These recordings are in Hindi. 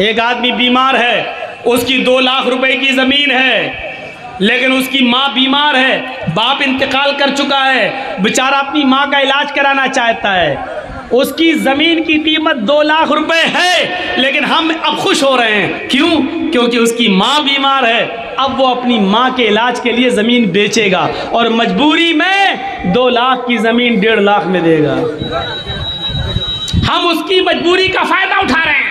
एक आदमी बीमार है, उसकी दो लाख रुपए की ज़मीन है, लेकिन उसकी माँ बीमार है, बाप इंतकाल कर चुका है, बेचारा अपनी माँ का इलाज कराना चाहता है। उसकी ज़मीन की कीमत दो लाख रुपए है, लेकिन हम अब खुश हो रहे हैं। क्यों? क्योंकि उसकी माँ बीमार है, अब वो अपनी माँ के इलाज के लिए ज़मीन बेचेगा और मजबूरी में दो लाख की ज़मीन डेढ़ लाख में देगा। हम उसकी मजबूरी का फ़ायदा उठा रहे हैं।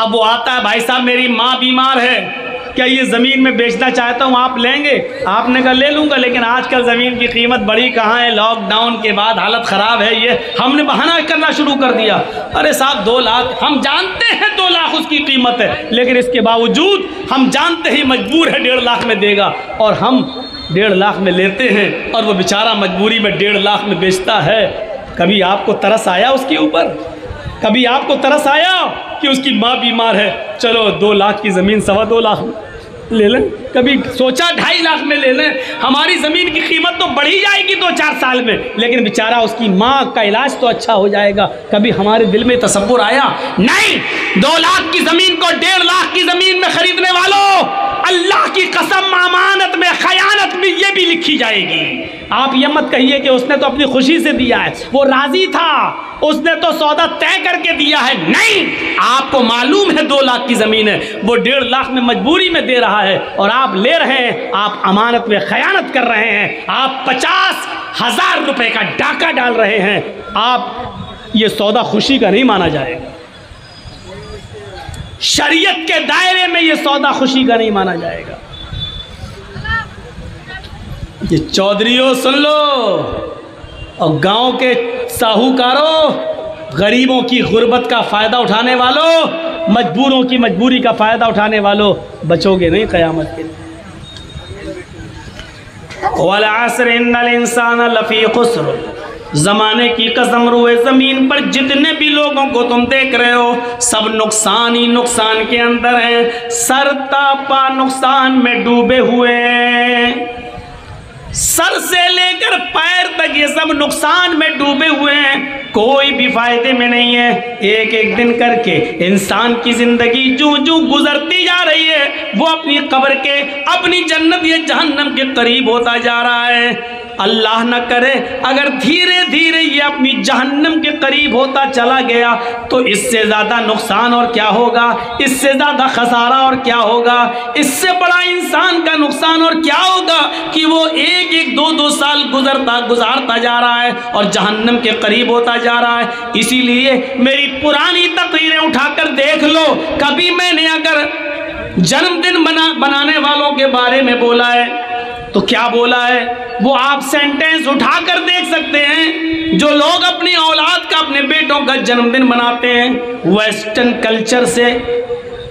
अब वो आता है, भाई साहब, मेरी माँ बीमार है। क्या ये ज़मीन में बेचना चाहता हूँ? आप लेंगे? आपने कहा, ले लूँगा, लेकिन आजकल ज़मीन की कीमत बड़ी कहाँ है? लॉकडाउन के बाद हालत ख़राब है ये। हमने बहाना करना शुरू कर दिया। अरे साहब, दो लाख, हम जानते हैं दो लाख उसकी कीमत है, लेकिन इसके बावजूद हम जानते ही मजबूर है, डेढ़ लाख में देगा। और हम डेढ़ लाख में लेते हैं, और वो बेचारा मजबूरी में डेढ़ लाख में बेचता है। कभी आपको तरस आया उसके ऊपर? कभी आपको तरस आया? कि उसकी माँ बीमार है। चलो, दो लाख की ज़मीन, सवा दो लाख ले लें। कभी सोचा ढाई लाख में ले लें। हमारी ज़मीन की कीमत तो बढ़ी जाएगी दो चार साल में, लेकिन बेचारा उसकी माँ का इलाज तो अच्छा हो जाएगा। कभी हमारे दिल में तस्वुर आया, नहीं, दो लाख की ज़मीन को डेढ़ लाख की ज़मीन में खरीदने वालों अल्लाह की कसम अमानत में, खयानत में ये भी लिखी जाएगी। आप ये मत कहिए कि उसने तो अपनी खुशी से दिया है। वो राज़ी था। उसने तो सौदा तय करके दिया है। नहीं, आपको मालूम है दो लाख की ज़मीन है। वो डेढ़ लाख में मजबूरी में दे रहा है और आप ले रहे हैं, आप अमानत में खयानत कर रहे हैं। आप पचास हज़ार रुपए का डाका डाल रहे हैं। आप, ये सौदा खुशी का नहीं माना जाएगा। शरीयत के दायरे में ये सौदा खुशी का नहीं माना जाएगा। ये चौधरीओ सुन लो, और गाँव के साहूकारों, गरीबों की गुर्बत का फ़ायदा उठाने वालों, मजबूरों की मजबूरी का फ़ायदा उठाने वालों, बचोगे नहीं क़यामत के लिए इंसान लफ़ी खुसर। ज़माने की कसम रुए ज़मीन पर जितने भी लोगों को तुम देख रहे हो, सब नुकसान ही नुकसान के अंदर हैं। सर तापा नुकसान में डूबे हुए सर से लेकर पैर तक ये सब नुकसान में डूबे हुए हैं। कोई भी फ़ायदे में नहीं है। एक एक दिन करके इंसान की ज़िंदगी जू जू गुजरती जा रही है, वो अपनी कब्र के, अपनी जन्नत या जहन्नम के करीब होता जा रहा है। अल्लाह न करे, अगर धीरे धीरे ये अपनी जहन्नम के करीब होता चला गया तो इससे ज़्यादा नुकसान और क्या होगा? इससे ज़्यादा खसारा और क्या होगा? इससे बड़ा इंसान का नुकसान और क्या होगा कि वो एक एक दो दो साल गुजरता गुजारता जा रहा है और जहन्नम के करीब होता जा रहा है। इसीलिए मेरी पुरानी तकरीरें उठाकर देख लो। कभी मैंने अगर जन्मदिन बना बनाने वालों के बारे में बोला है तो क्या बोला है? वो आप सेंटेंस उठाकर देख सकते हैं, जो लोग अपनी औलाद का अपने बेटों का जन्मदिन मनाते हैं वेस्टर्न कल्चर से,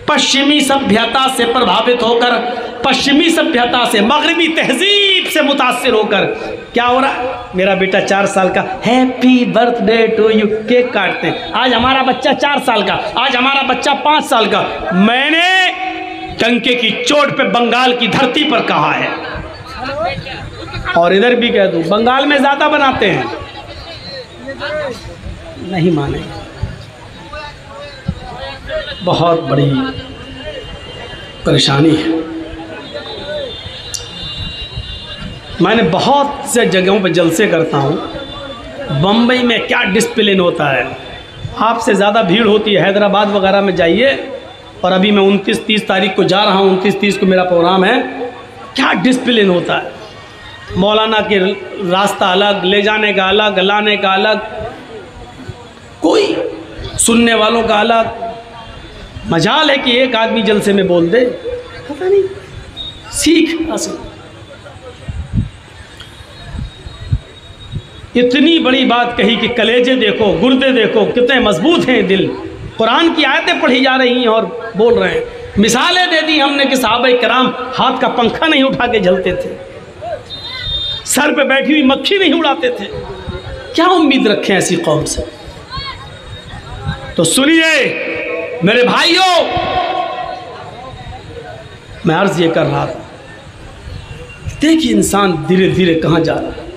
पश्चिमी सभ्यता से प्रभावित होकर, पश्चिमी सभ्यता से, मगरबी तहजीब से मुतासर होकर, क्या हो रहा? है मेरा बेटा चार साल का happy birthday to you cake काटते हैं। आज हमारा बच्चा चार साल का, आज हमारा बच्चा पाँच साल का। मैंने टंके की चोट पे बंगाल की धरती पर कहा है। और इधर भी कह दूँ, बंगाल में ज़्यादा बनाते हैं। नहीं माने। बहुत बड़ी परेशानी है। मैंने बहुत से जगहों पर जलसे करता हूँ। बम्बई में क्या डिसिप्लिन होता है? आपसे ज़्यादा भीड़ होती है। हैदराबाद वगैरह में जाइए। और अभी मैं उनतीस तीस तारीख को जा रहा हूँ। उनतीस तीस को मेरा प्रोग्राम है। क्या डिसिप्लिन होता है? मौलाना के रास्ता अलग, ले जाने का अलग, लाने का अलग, कोई सुनने वालों का अलग। मजाल है कि एक आदमी जलसे में बोल दे। पता नहीं, सीख हासिल। इतनी बड़ी बात कही कि कलेजे देखो, गुर्दे देखो, कितने मज़बूत हैं दिल। कुरान की आयतें पढ़ी जा रही हैं और बोल रहे हैं। मिसालें दे दी हमने कि साहब कराम हाथ का पंखा नहीं उठा के जलते थे। सर पे बैठी हुई मक्खी नहीं उड़ाते थे। क्या उम्मीद रखें ऐसी कौम से? तो सुनिए, मेरे भाइयों, मैं अर्ज़ ये कर रहा था देखिए इंसान धीरे धीरे कहाँ जा रहा है।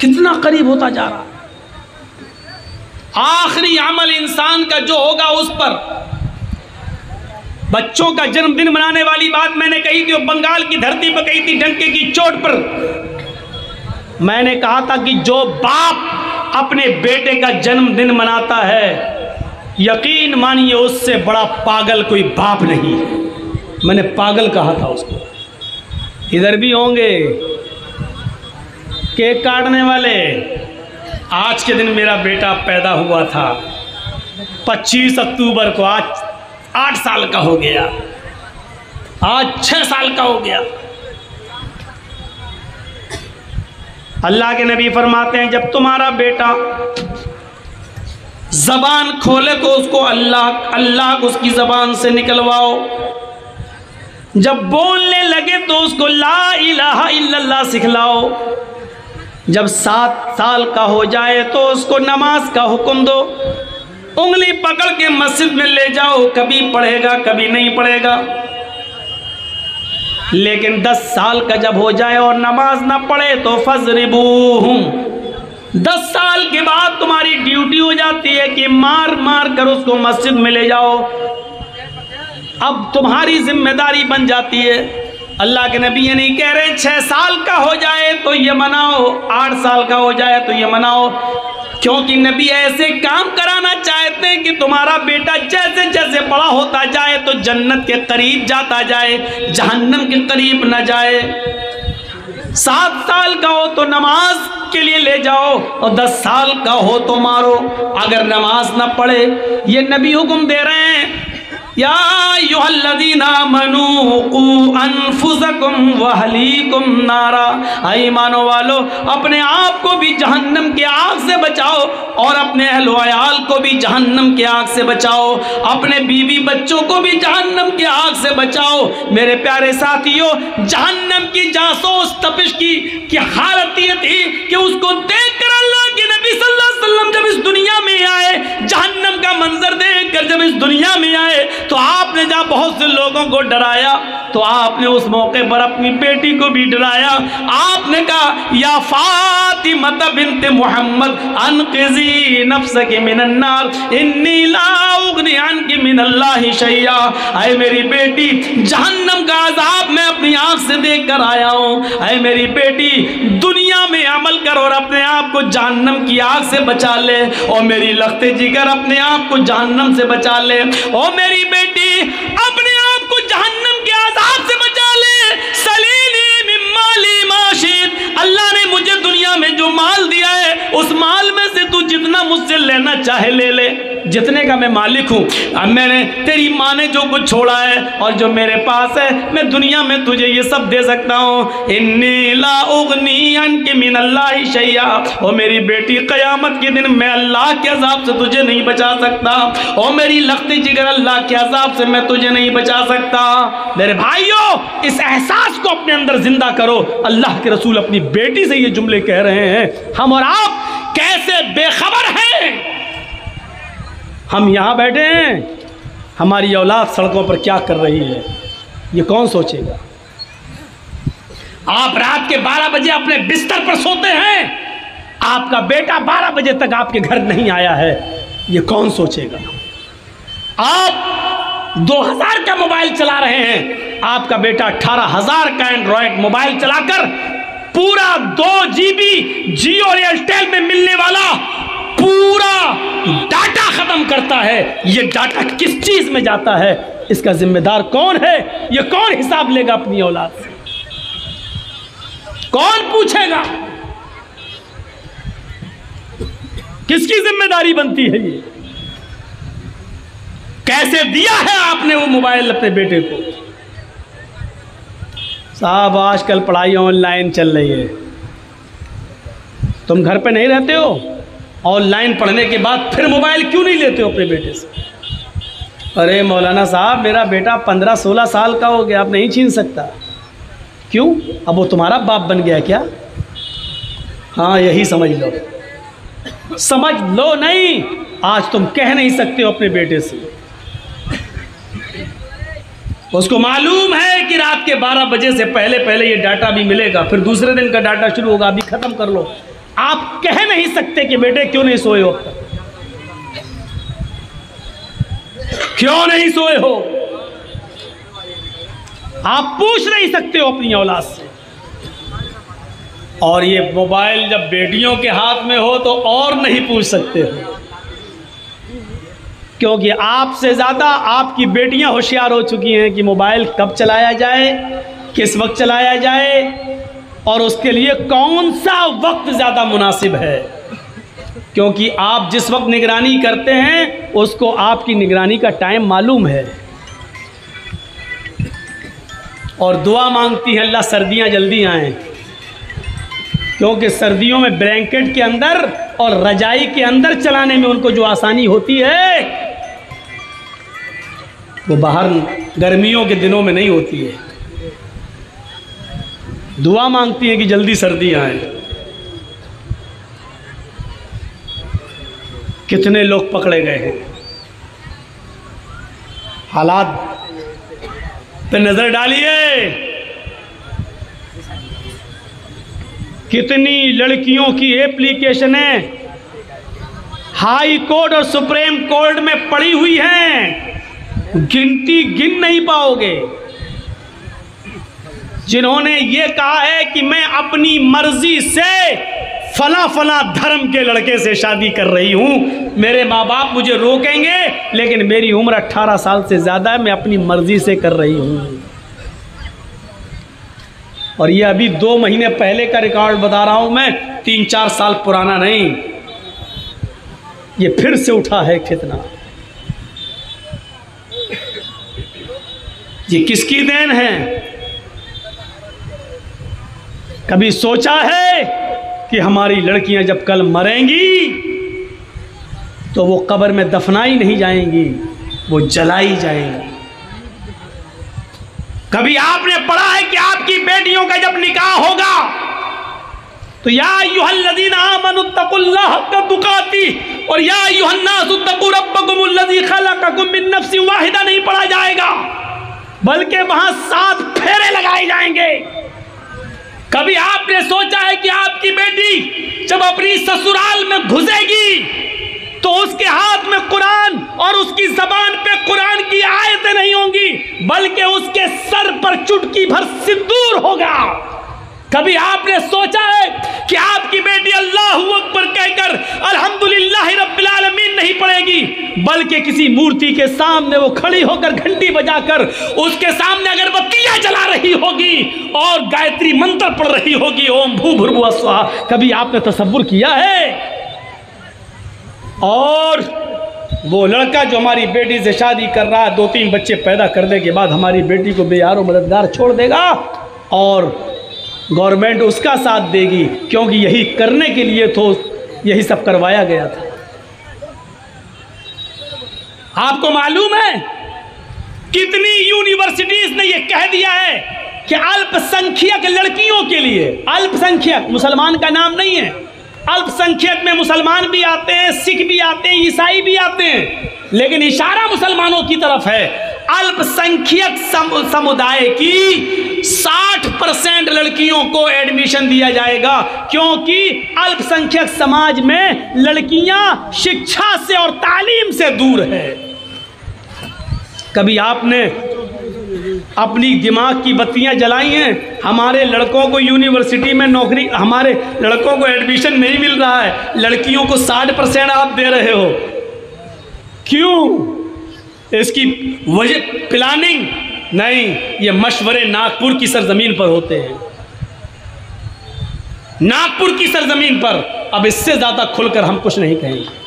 कितना करीब होता जा रहा है। आखिरी अमल इंसान का जो होगा उस पर बच्चों का जन्मदिन मनाने वाली बात मैंने कही थी बंगाल की धरती पर कही थी डंके की चोट पर। मैंने कहा था कि जो बाप अपने बेटे का जन्मदिन मनाता है, यकीन मानिए उससे बड़ा पागल कोई बाप नहीं। है मैंने पागल कहा था उसको। इधर भी होंगे, केक काटने वाले। आज के दिन मेरा बेटा पैदा हुआ था 25 अक्टूबर को, आज आठ साल का हो गया। आज छह साल का हो गया। अल्लाह के नबी फरमाते हैं, जब तुम्हारा बेटा जबान खोले तो उसको अल्लाह अल्लाह उसकी जबान से निकलवाओ। जब बोलने लगे तो उसको ला इलाहा इल्लल्लाह सिखलाओ। जब सात साल का हो जाए तो उसको नमाज़ का हुक्म दो। उंगली पकड़ के मस्जिद में ले जाओ, कभी पढ़ेगा, कभी नहीं पढ़ेगा। लेकिन दस साल का जब हो जाए और नमाज़ ना पढ़े तो फजरिबू दस साल के बाद तुम्हारी ड्यूटी हो जाती है कि मार मार कर उसको मस्जिद में ले जाओ। अब तुम्हारी ज़िम्मेदारी बन जाती है। अल्लाह के नबी ये नहीं कह रहे छह साल का हो जाए तो ये मनाओ, आठ साल का हो जाए तो ये मनाओ। क्योंकि नबी ऐसे काम कराना चाहते हैं कि तुम्हारा बेटा जैसे जैसे बड़ा होता जाए तो जन्नत के करीब जाता जाए, जहन्नम के करीब न जाए। सात साल का हो तो नमाज़ के लिए ले जाओ और दस साल का हो तो मारो। अगर नमाज़ ना पढ़े, ये नबी हुक्म दे रहे हैं मानो वालो, अपने आप को भी जहन्नम के आग से बचाओ और अपने अहलवायाल को भी जहन्नम के आग से बचाओ। अपने बीवी बच्चों को भी जहन्नम के आग से बचाओ। मेरे प्यारे साथियों, जहन्नम की जासोस तपिश की की हालत ये थी कि उसको देखकर अल्लाह के नबी सल्लल्लाहु अलैहि वसल्लम जब इस दुनिया में आए, जहन्नम का मंजर देखकर जब इस दुनिया में आए तो आपने जहाँ बहुत से लोगों को डराया तो आपने उस मौके पर अपनी बेटी को भी डराया। आपने कहा, या फातिमत बिनत मोहम्मद, अनकजी नफ्स के मिनन्नार, इन्नी लाउगनियान की शैया आए मेरी बेटी, जहन्नम का अजाब मैं अपनी आँख से देख कर आया हूँ। आए मेरी बेटी, दुनिया में अमल कर और अपने आप को जहन्नम की आग से बचा ले। और मेरी लखते जिगर अपने आप को जहन्नम से बचा ले। ओ मेरी बेटी, अपने आप को जहन्नम के आजाब से बचा ले। अल्लाह ने मुझे दुनिया में जो माल दिया है, उस माल में से तू जितना मुझसे लेना चाहे ले ले। जितने का मैं मालिक हूँ, अब मैंने तेरी माँ ने जो कुछ छोड़ा है और जो मेरे पास है, मैं दुनिया में तुझे ये सब दे सकता हूँ। इन्नी ला उगनी के मिन अल्लाह शैया और मेरी बेटी, क़यामत के दिन मैं अल्लाह के अजाब से तुझे नहीं बचा सकता। और मेरी लखती जिगर अल्लाह के अजाब से मैं तुझे नहीं बचा सकता। मेरे भाइयों, इस एहसास को अपने अंदर ज़िंदा करो। अल्लाह के रसूल अपनी बेटी से ये जुमले कह रहे हैं। हम और आप कैसे बेखबर हैं? हम यहाँ बैठे हैं। हमारी औलाद सड़कों पर क्या कर रही है? ये कौन सोचेगा? आप रात के 12 बजे अपने बिस्तर पर सोते हैं। आपका बेटा 12 बजे तक आपके घर नहीं आया है। ये कौन सोचेगा? आप 2000 का मोबाइल चला रहे हैं। आपका बेटा 18000 का एंड्रॉयड मोबाइल चलाकर पूरा दो जीबी जियो एयरटेल में मिलने वाला पूरा डाटा खत्म करता है। ये डाटा किस चीज़ में जाता है? इसका जिम्मेदार कौन है? ये कौन हिसाब लेगा अपनी औलाद से? कौन पूछेगा? किसकी ज़िम्मेदारी बनती है ये? कैसे दिया है आपने वो मोबाइल अपने बेटे को? साहब, आजकल पढ़ाई ऑनलाइन चल रही है। तुम घर पे नहीं रहते हो? ऑनलाइन पढ़ने के बाद फिर मोबाइल क्यों नहीं लेते हो अपने बेटे से? अरे मौलाना साहब, मेरा बेटा पंद्रह सोलह साल का हो गया, आप नहीं छीन सकता। क्यों? अब वो तुम्हारा बाप बन गया क्या? हाँ यही समझ लो। समझ लो नहीं, आज तुम कह नहीं सकते हो अपने बेटे से। उसको मालूम है कि रात के 12 बजे से पहले पहले ये डाटा भी मिलेगा, फिर दूसरे दिन का डाटा शुरू होगा, अभी ख़त्म कर लो। आप कह नहीं सकते कि बेटे क्यों नहीं सोए हो क्यों नहीं सोए हो? आप पूछ नहीं सकते हो अपनी औलाद से। और ये मोबाइल जब बेटियों के हाथ में हो तो और नहीं पूछ सकते हो। क्योंकि आपसे ज़्यादा आपकी बेटियाँ होशियार हो चुकी हैं कि मोबाइल कब चलाया जाए, किस वक्त चलाया जाए और उसके लिए कौन सा वक्त ज़्यादा मुनासिब है? क्योंकि आप जिस वक्त निगरानी करते हैं, उसको आपकी निगरानी का टाइम मालूम है। और दुआ मांगती है, अल्लाह सर्दियाँ जल्दी आएँ। क्योंकि सर्दियों में ब्लैंकेट के अंदर और रजाई के अंदर चलाने में उनको जो आसानी होती है, वो बाहर गर्मियों के दिनों में नहीं होती है। दुआ मांगती है कि जल्दी सर्दी आए। कितने लोग पकड़े गए हैं? हालात पे नज़र डालिए। कितनी लड़कियों की एप्लीकेशनें हाई कोर्ट और सुप्रीम कोर्ट में पड़ी हुई हैं। गिनती गिन नहीं पाओगे। जिन्होंने ये कहा है कि मैं अपनी मर्ज़ी से फला फला धर्म के लड़के से शादी कर रही हूँ। मेरे माँ बाप मुझे रोकेंगे, लेकिन मेरी उम्र 18 साल से ज़्यादा है, मैं अपनी मर्ज़ी से कर रही हूँ। और ये अभी दो महीने पहले का रिकॉर्ड बता रहा हूँ मैं तीन चार साल पुराना नहीं। ये फिर से उठा है कितना ये किसकी देन है? कभी सोचा है कि हमारी लड़कियाँ जब कल मरेंगी तो वो कब्र में दफनाई नहीं जाएँगी, वो जलाई जाएँगी। कभी आपने पढ़ा है कि आपकी बेटियों का जब निकाह होगा तो या युहल्लदीन आमनुत्तकुल्लाह का दुकाती और या युहन्नासुत्तकु रब्बकुमुल्लज़ी खलक़कुम मिन नफ्सिन वाहिदा, नहीं पढ़ा जाएगा, बल्कि वहाँ सात फेरे लगाए जाएँगे। कभी आपने सोचा है कि आपकी बेटी जब अपनी ससुराल में घुसेगी तो उसके हाथ में कुरान और उसकी जबान पे कुरान की आयतें नहीं होंगी, बल्कि उसके सर पर चुटकी भर सिंदूर होगा। कभी आपने सोचा है कि आपकी बेटी अल्लाह अकबर कहकर अल्हम्दुलिल्लाह रब्बिल आलमीन नहीं पड़ेगी बल्कि किसी मूर्ति के सामने वो खड़ी होकर घंटी बजाकर उसके सामने अगरबत्तियाँ जला रही होगी और गायत्री मंत्र पढ़ रही होगी। ओम भू भूर्भुव स्वाहा। कभी आपने तस्वुर किया है? और वो लड़का जो हमारी बेटी से शादी कर रहा है दो तीन बच्चे पैदा करने के बाद हमारी बेटी को बेयारो मददगार छोड़ देगा और गवर्नमेंट उसका साथ देगी, क्योंकि यही करने के लिए तो यही सब करवाया गया था। आपको मालूम है कितनी यूनिवर्सिटीज ने यह कह दिया है कि अल्पसंख्यक लड़कियों के लिए, अल्पसंख्यक, मुसलमान का नाम नहीं है, अल्पसंख्यक में मुसलमान भी आते हैं, सिख भी आते हैं, ईसाई भी आते हैं, लेकिन इशारा मुसलमानों की तरफ़ है, अल्पसंख्यक समुदाय की 60 परसेंट लड़कियों को एडमिशन दिया जाएगा, क्योंकि अल्पसंख्यक समाज में लड़कियाँ शिक्षा से और तालीम से दूर है। कभी आपने अपनी दिमाग की बत्तियाँ जलाई हैं? हमारे लड़कों को यूनिवर्सिटी में नौकरी, हमारे लड़कों को एडमिशन नहीं मिल रहा है। लड़कियों को साठ परसेंट आप दे रहे हो। क्यों? इसकी वजह प्लानिंग नहीं, ये मशवरे नागपुर की सरजमीन पर होते हैं। नागपुर की सरजमीन पर अब इससे ज़्यादा खुलकर हम कुछ नहीं कहेंगे।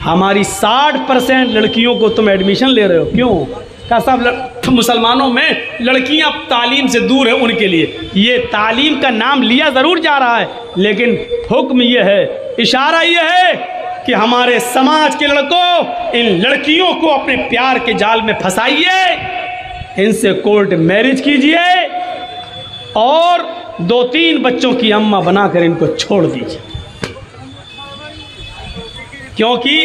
हमारी साठ परसेंट लड़कियों को तुम एडमिशन ले रहे हो, क्यों? का साहब मुसलमानों में लड़कियाँ तालीम से दूर है उनके लिए। ये तालीम का नाम लिया ज़रूर जा रहा है, लेकिन हुक्म ये है, इशारा ये है कि हमारे समाज के लड़कों, इन लड़कियों को अपने प्यार के जाल में फंसाइए। इनसे कोर्ट मैरिज कीजिए और दो तीन बच्चों की अम्मा बनाकर इनको छोड़ दीजिए। क्योंकि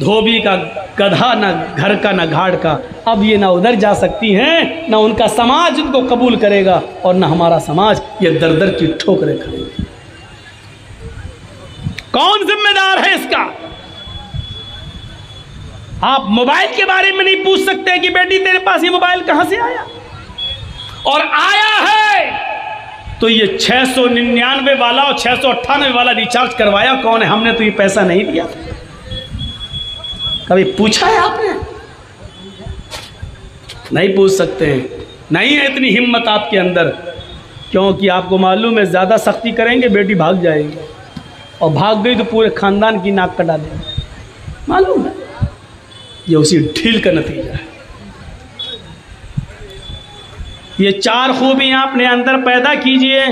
धोबी का गधा ना, घर का ना घाट का अब ये ना उधर जा सकती हैं, ना उनका समाज उनको कबूल करेगा और ना हमारा समाज ये दर दर की ठोकरें खाएगा। कौन जिम्मेदार है इसका? आप मोबाइल के बारे में नहीं पूछ सकते कि बेटी, तेरे पास ये मोबाइल कहाँ से आया? और आया है तो ये छह सौ निन्यानवे वाला और छह सौ अट्ठानवे वाला रिचार्ज करवाया कौन है? हमने तो ये पैसा नहीं दिया कभी पूछा है आपने? नहीं पूछ सकते हैं। नहीं है इतनी हिम्मत आपके अंदर, क्योंकि आपको मालूम है, ज़्यादा सख्ती करेंगे, बेटी भाग जाएगी। और भाग गई तो पूरे ख़ानदान की नाक कटा देंगे मालूम है? ये उसी ढील का नतीजा है। ये चार खूबियाँ अपने अंदर पैदा कीजिए,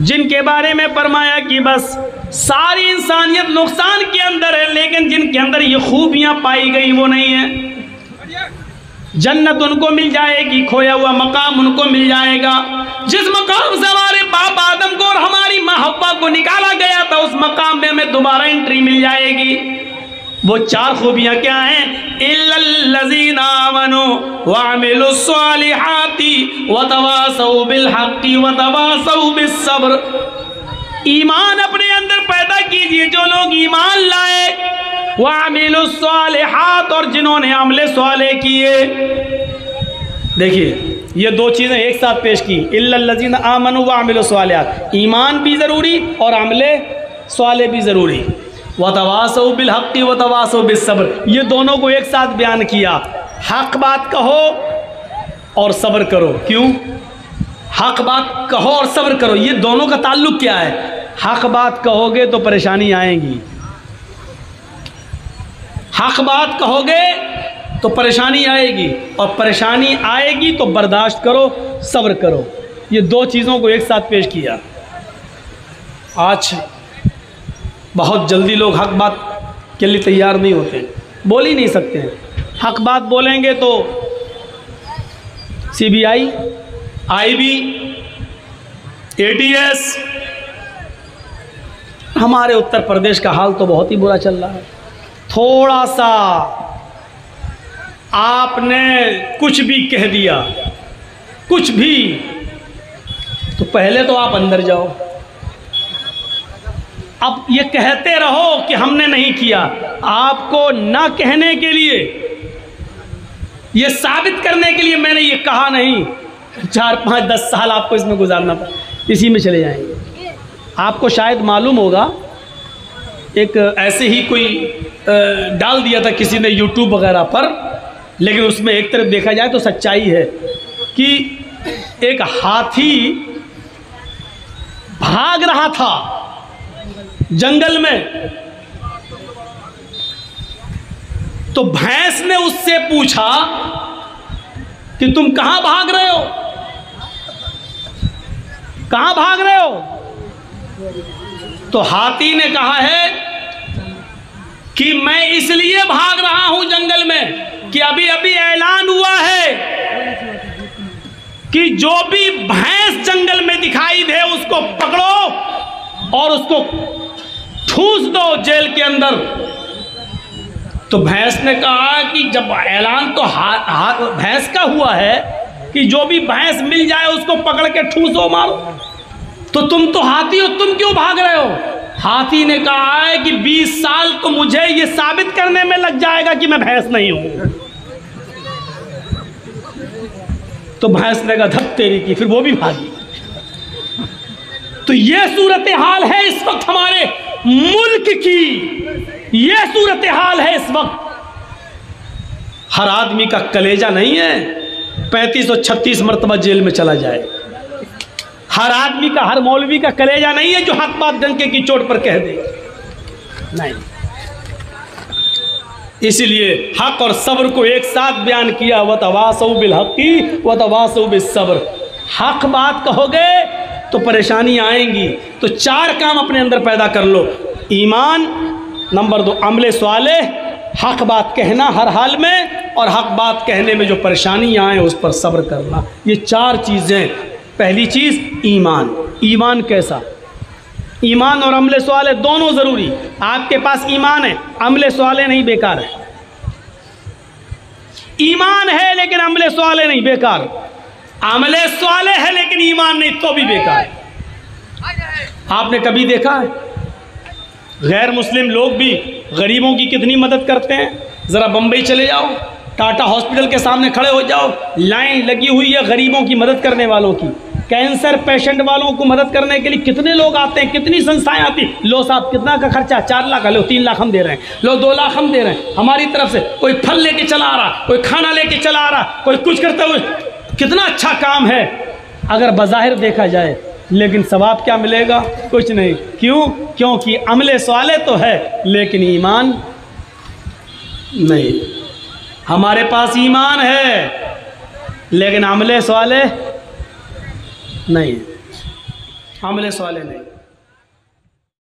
जिनके बारे में फरमाया कि बस सारी इंसानियत नुकसान के अंदर है, लेकिन जिनके अंदर ये खूबियाँ पाई गई वो नहीं है। जन्नत उनको मिल जाएगी, खोया हुआ मकाम उनको मिल जाएगा। जिस मकाम से हमारे बाप आदम को और हमारी माँ हब्बा को निकाला गया था, उस मकाम में हमें दोबारा एंट्री मिल जाएगी। वो चार खूबियाँ क्या हैं? ईमान अपने अंदर पैदा कीजिए, जो लोग ईमान लाए वामिलुस्सालिहात और जिन्होंने अमले स्वाले किए। देखिए, ये दो चीज़ें एक साथ पेश की। इल्लल्लज़ीना आमनु वामिलुस्सालिहात ईमान भी ज़रूरी और अमले स्वाले भी ज़रूरी। व तवासो बिलहक़ी व तवासो बिसब्र ये दोनों को एक साथ बयान किया। हक बात कहो और सब्र करो। क्यों? हक बात कहो और सब्र करो। ये दोनों का ताल्लुक क्या है? हक बात कहोगे तो परेशानी आएगी। हक बात कहोगे तो परेशानी आएगी और परेशानी आएगी तो बर्दाश्त करो सब्र करो। ये दो चीज़ों को एक साथ पेश किया। आज बहुत जल्दी लोग हक बात के लिए तैयार नहीं होते बोल ही नहीं सकते। हक बात बोलेंगे तो सीबीआई, आईबी, एटीएस हमारे उत्तर प्रदेश का हाल तो बहुत ही बुरा चल रहा है। थोड़ा सा आपने कुछ भी कह दिया, कुछ भी तो पहले तो आप अंदर जाओ। अब ये कहते रहो कि हमने नहीं किया। आपको ना कहने के लिए, ये साबित करने के लिए मैंने ये कहा नहीं। चार, पाँच, दस साल आपको इसमें गुजारना पड़ा। इसी में चले जाएँगे। आपको शायद मालूम होगा एक ऐसे ही कोई डाल दिया था किसी ने यूट्यूब वगैरह पर, लेकिन उसमें एक तरफ़ देखा जाए तो सच्चाई है कि एक हाथी भाग रहा था जंगल में। तो भैंस ने उससे पूछा कि तुम कहाँ भाग रहे हो? कहाँ भाग रहे हो? तो हाथी ने कहा है कि मैं इसलिए भाग रहा हूँ जंगल में कि अभी अभी ऐलान हुआ है कि जो भी भैंस जंगल में दिखाई दे उसको पकड़ो और उसको ठूस दो जेल के अंदर। तो भैंस ने कहा कि जब ऐलान तो भैंस का हुआ है कि जो भी भैंस मिल जाए उसको पकड़ के ठूसो मारो। तो तुम तो हाथी हो, तुम क्यों भाग रहे हो? हाथी ने कहा है कि 20 साल तो मुझे ये साबित करने में लग जाएगा कि मैं भैंस नहीं हूँ। तो भैंस ने कहा धप तेरी की, फिर वो भी भागी। तो ये सूरत हाल है इस वक्त हमारे मुल्क की। यह सूरत हाल है इस वक्त। हर आदमी का कलेजा नहीं है। पैंतीस और छत्तीस मरतबा जेल में चला जाए। हर आदमी का, हर मौलवी का कलेजा नहीं है जो हक बात डंके की चोट पर कह दे। नहीं। इसलिए हक और सब्र को एक साथ बयान किया व तवासो बिल हकी व तवासो बिल सब्र हक बात कहोगे तो परेशानी आएँगी तो चार काम अपने अंदर पैदा कर लो। ईमान, नंबर दो, अमले सवाले, हक बात कहना हर हाल में, और हक बात कहने में जो परेशानी आए उस पर सब्र करना। ये चार चीज़ें पहली चीज़, ईमान। ईमान कैसा? ईमान और अमले सवाले दोनों ज़रूरी। आपके पास ईमान है, अमले सवाले नहीं, बेकार है। ईमान है, लेकिन अमले सवाले नहीं, बेकार। अमले सवाले है, लेकिन ईमान नहीं तो भी बेकार है। आपने कभी देखा है? गैर मुस्लिम लोग भी गरीबों की कितनी मदद करते हैं? ज़रा बम्बई चले जाओ, टाटा हॉस्पिटल के सामने खड़े हो जाओ, लाइन लगी हुई है गरीबों की मदद करने वालों की। कैंसर पेशेंट वालों को मदद करने के लिए कितने लोग आते हैं, कितनी संस्थाएँ आती लो साहब, कितना का खर्चा? चार लाख लो तीन लाख हम दे रहे हैं। लो, दो लाख हम दे रहे हैं। हमारी तरफ़ से कोई फल लेके चला आ रहा, कोई खाना लेके चला आ रहा, कोई कुछ करते हुए। कितना अच्छा काम है। अगर बाहिर देखा जाए, लेकिन सवाब क्या मिलेगा? कुछ नहीं। क्यों? क्योंकि अमले सवाले तो है, लेकिन ईमान नहीं। हमारे पास ईमान है, लेकिन अमले सवाले नहीं। है आमले सवाले नहीं?